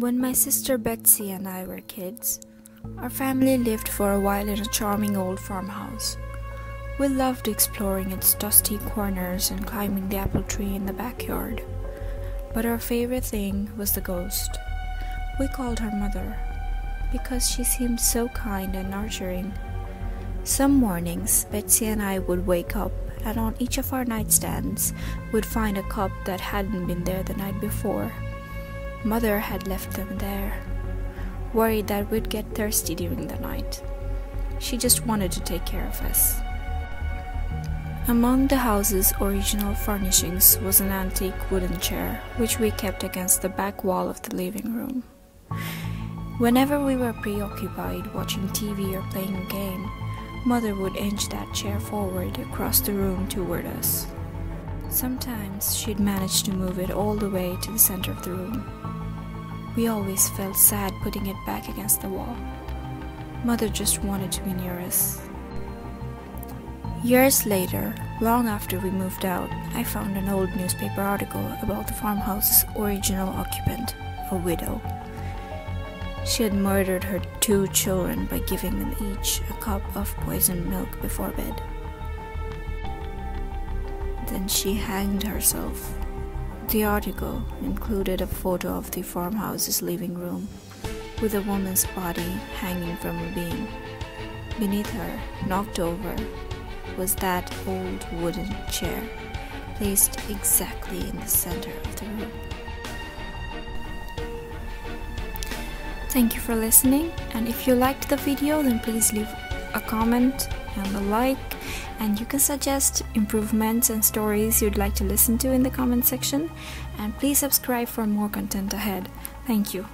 When my sister Betsy and I were kids, our family lived for a while in a charming old farmhouse. We loved exploring its dusty corners and climbing the apple tree in the backyard. But our favorite thing was the ghost. We called her Mother because she seemed so kind and nurturing. Some mornings, Betsy and I would wake up, and on each of our nightstands would find a cup that hadn't been there the night before. Mother had left them there, worried that we'd get thirsty during the night. She just wanted to take care of us. Among the house's original furnishings was an antique wooden chair, which we kept against the back wall of the living room. Whenever we were preoccupied watching TV or playing a game, Mother would inch that chair forward across the room toward us. Sometimes she'd manage to move it all the way to the center of the room. We always felt sad putting it back against the wall. Mother just wanted to be near us. Years later, long after we moved out, I found an old newspaper article about the farmhouse's original occupant, a widow. She had murdered her two children by giving them each a cup of poisoned milk before bed. Then she hanged herself. The article included a photo of the farmhouse's living room with a woman's body hanging from a beam. Beneath her, knocked over, was that old wooden chair, placed exactly in the center of the room. Thank you for listening, and if you liked the video, then please leave a comment and a like, and you can suggest improvements and stories you'd like to listen to in the comment section, and please subscribe for more content ahead. Thank you.